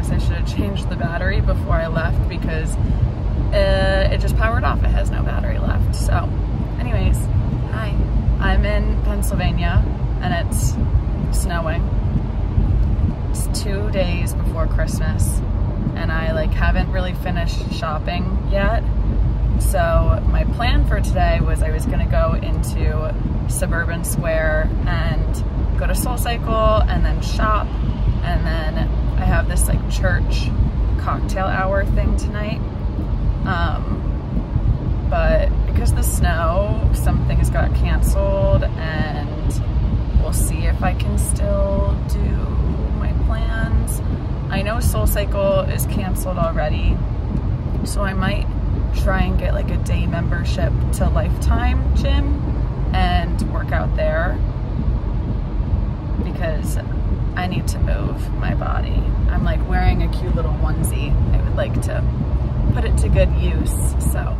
guess I should have changed the battery before I left because uh, it just powered off. It has no battery left. So, anyways, hi. I'm in Pennsylvania and it's snowing. It's two days before Christmas and I like haven't really finished shopping yet. So my plan for today was I was gonna go into Suburban Square and go to Soul Cycle and then shop and then I have this like church cocktail hour thing tonight. Um, but because the snow, some things got canceled and we'll see if I can still do my plans. I know Soul Cycle is canceled already, so I might try and get like a day membership to Lifetime Gym and work out there because I need to move my body. I'm like wearing a cute little onesie. I would like to put it to good use. So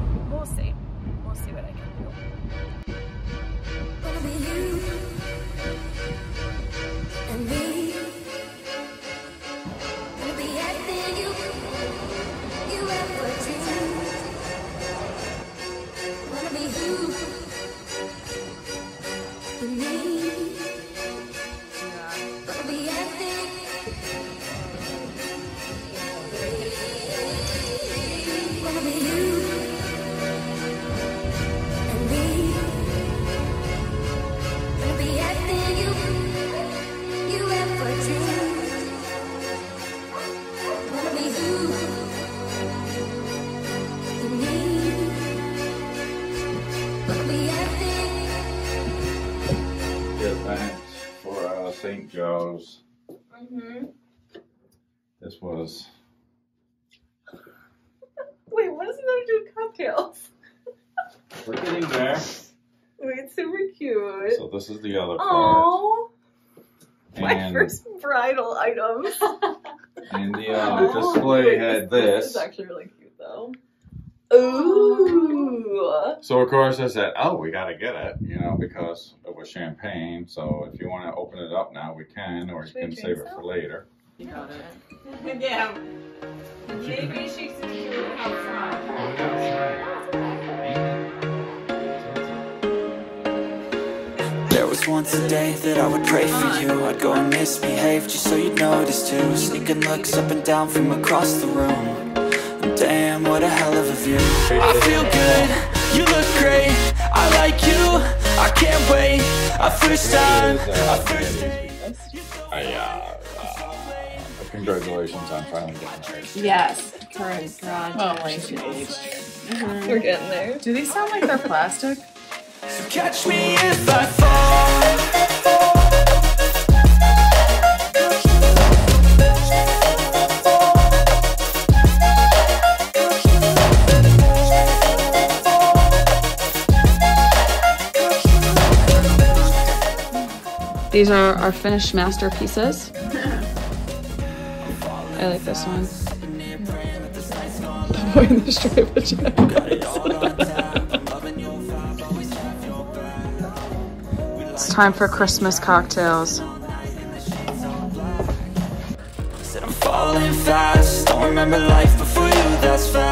St. Joe's. This was Wait, what does it have to do with cocktails? we're getting there. Wait, it's super cute. So this is the other part. Oh, my And, first bridal item. and the uh, display had This this. is actually really cute though. Ooh. So of course I said, "Oh, we got to get it," you know, because it was champagne. So if you want to open it up now, we can, or you Should we can save it some? for later. You got it. yeah. Maybe she should do it outside. There was once a day that I would pray for you I'd go and misbehave just so you'd notice too Sneaking looks up and down from across the room And Damn, what a hell of a view I feel good, you look great I like you, I can't wait A first time, a first date I, uh, uh, congratulations on finally getting married. Yes. Current garage. Oh my gosh. We're getting there. Do these sound like they're plastic? So catch me if I fall These are our finished masterpieces. I like this one. The boy in the striped pajamas. It's time for Christmas cocktails. Said I'm falling fast Don't remember life before you, that's facts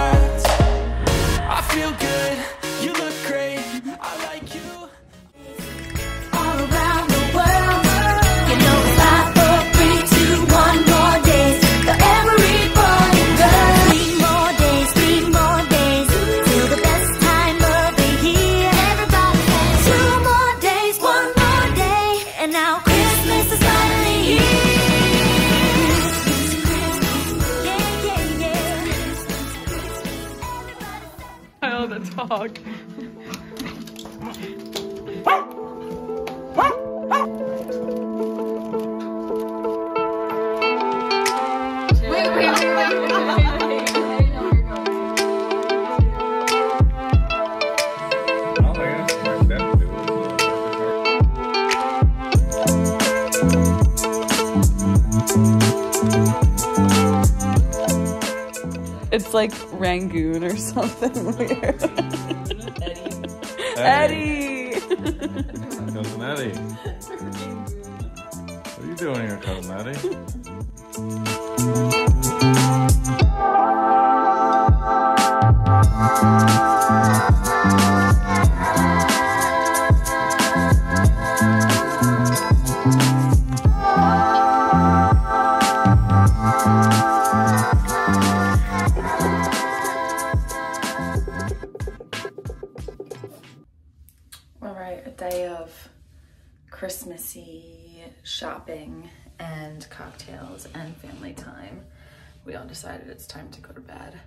the dog. It's like Rangoon or something weird. Eddie. Eddie! Cousin Eddie. What are you doing here, Cousin Eddie? We all decided it's time to go to bed.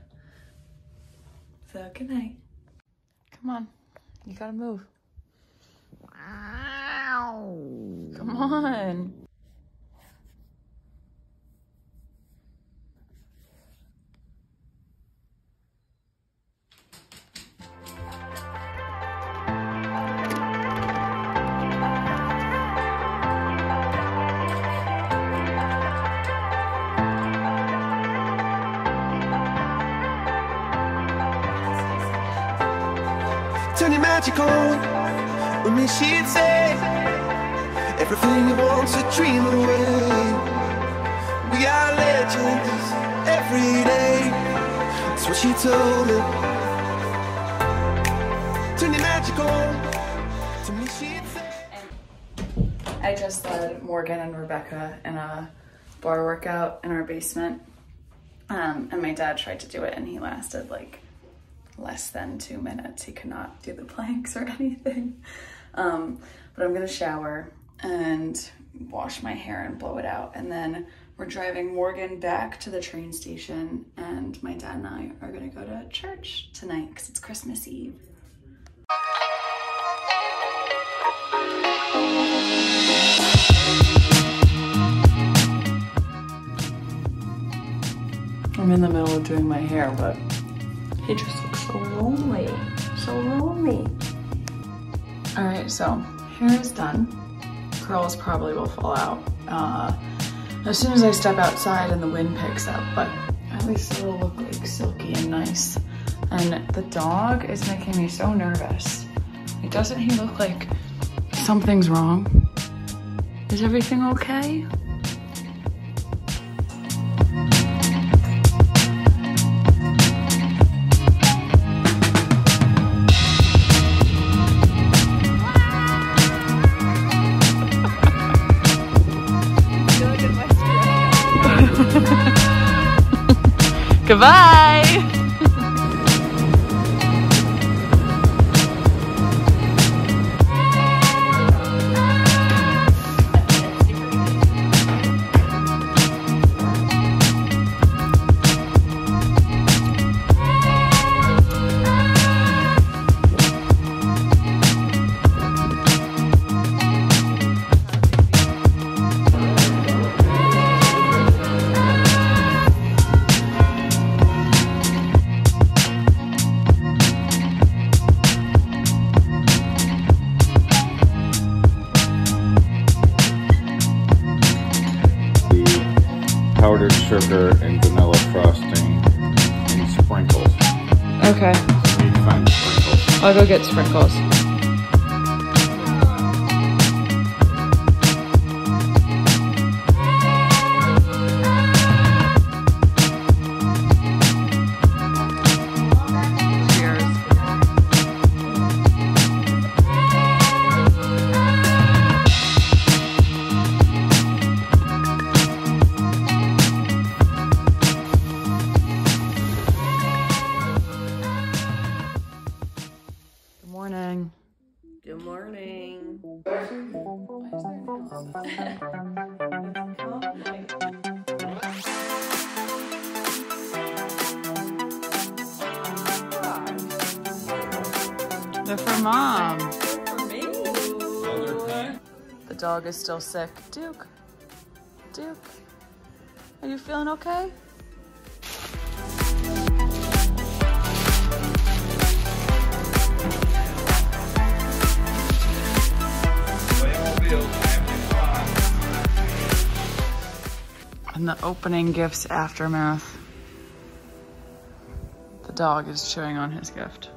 So, good night. Come on, you gotta move. Come on. Me, she'd say everything you want to dream away. We are legends every day. That's what she told. Turn your to me, she'd say. I just led Morgan and Rebecca in a bar workout in our basement. Um, and my dad tried to do it and he lasted like less than two minutes. He could not do the planks or anything. Um, but I'm gonna shower and wash my hair and blow it out. And then we're driving Morgan back to the train station and my dad and I are gonna go to church tonight because it's Christmas Eve. I'm in the middle of doing my hair, but he just so lonely. So lonely. All right, so hair is done. Curls probably will fall out uh, as soon as I step outside and the wind picks up, but at least it'll look like silky and nice. And the dog is making me so nervous. Doesn't he look like something's wrong? Is everything okay? Goodbye. Powdered sugar and vanilla frosting and sprinkles. Okay, You need to find sprinkles. I'll go get sprinkles. They're for mom. The dog is still sick. Duke. Duke. Are you feeling okay? And the opening gift's aftermath. The dog is chewing on his gift.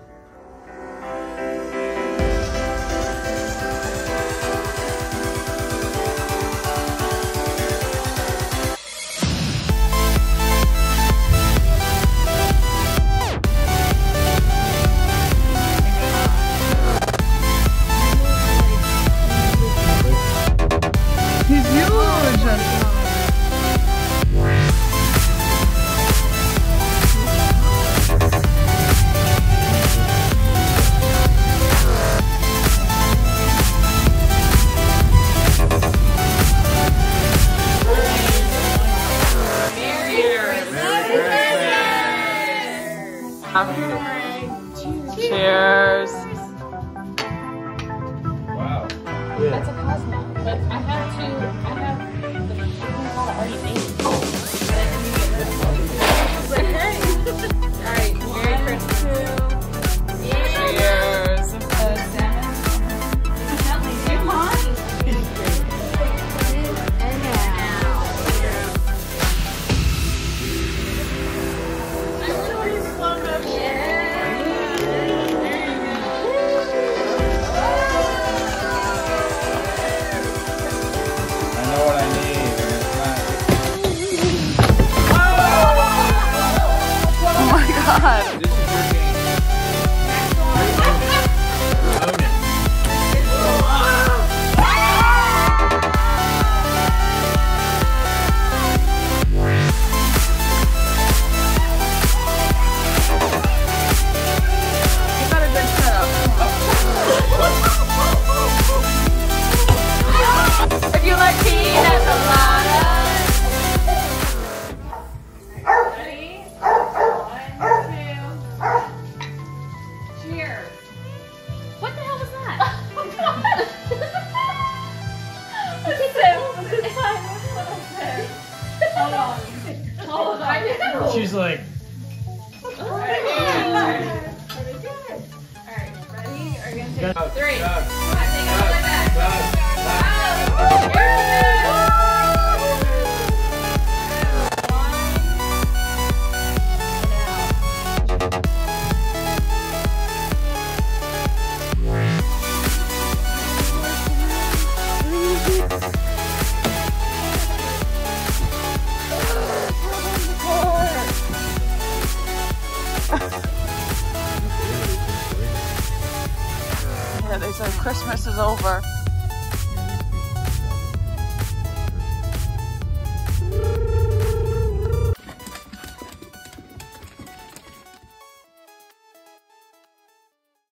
How? My gonna Christmas is over.